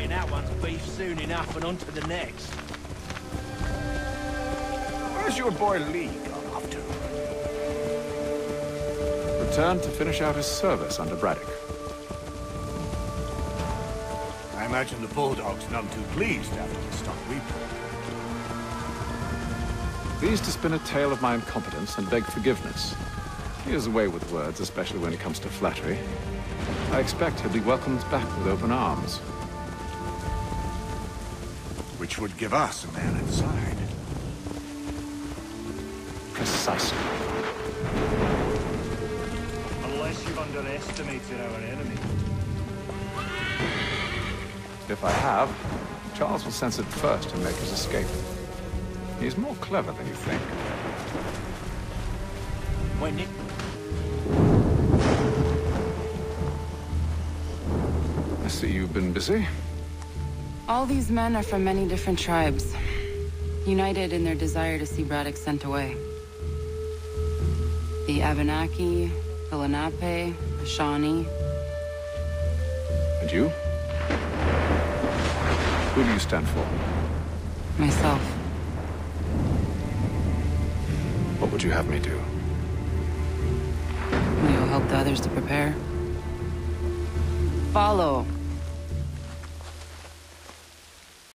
and that one's beef soon enough and on to the next. Where's your boy Lee gone off to? Returned to finish out his service under Braddock. I imagine the Bulldog's none too pleased after the stuff we pulled. Pleased to spin a tale of my incompetence and beg forgiveness. He is away with words, especially when it comes to flattery. I expect he'll be welcomed back with open arms. Which would give us a man inside. Precisely. Unless you've underestimated our enemy. If I have, Charles will sense it first and make his escape. He's more clever than you think. When it... I see you've been busy. All these men are from many different tribes, united in their desire to see Braddock sent away. The Abenaki, the Lenape, the Shawnee. And you? Who do you stand for? Myself. What would you have me do? Will you help the others to prepare? Follow.